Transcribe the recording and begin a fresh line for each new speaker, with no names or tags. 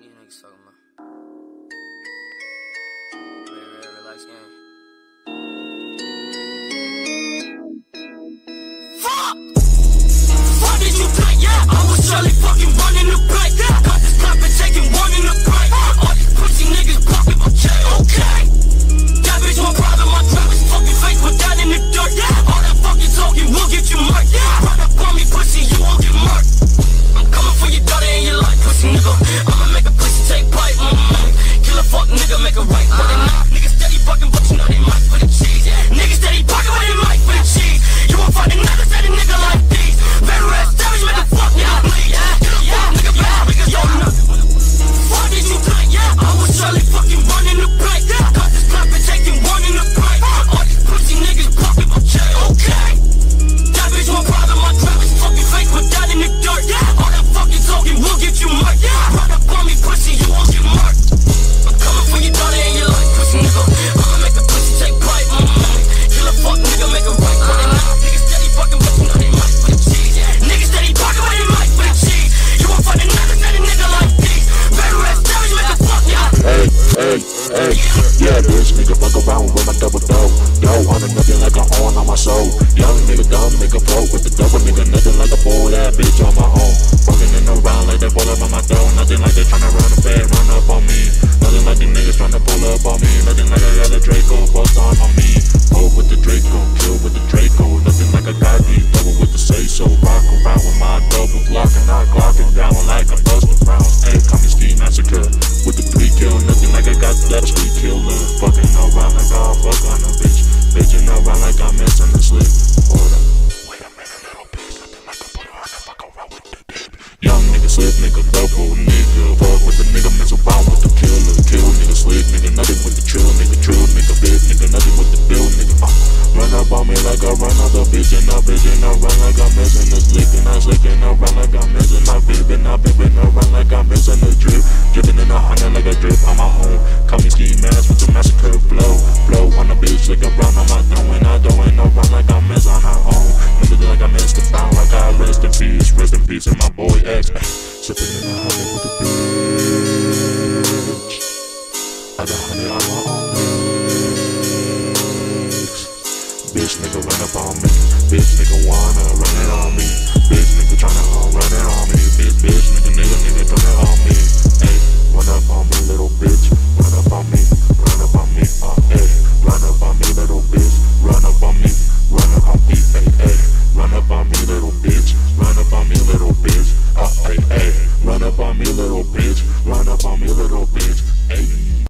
These niggas talking about.
Like a
horn on my soul. Young nigga, dumb nigga, float with the double nigga, nothing like a fool, that bitch on my own. Fucking in around like they pull up on my dough. Nothing like they tryna run a fed, run up on me. Nothing like the niggas tryna pull up on me. Nothing like I got a Draco, bust on on me. Hold with the Draco, kill with the Draco. Nothing like I got these double with the say so. Rock around with my double block and I it down like a busted rounds. Hey, and ski massacre with the three kill. Nothing like I got that street killer. Fucking around like I fuck on a bitch. Bitching like I'm missing the slip. Hold up. Wait a minute, little bitch. Nothing like I put her on the fuck around with the dip. Young nigga slip, nigga double nigga. Fuck with the nigga, mess around with the killer. Kill nigga slick, nigga nothing with the trill, nigga true, nigga bit, nigga nothing with the bill, nigga. Uh, run up on me like I run on the bitch and I bitch and I run like I'm missing the slick and I slicking around like I'm missing my bibbing, I bibbing around like I'm missing the my boy X. Sipping in a hundred with the bitch. I got hundred on my own legs. Bitch nigga run up on me. Bitch nigga wanna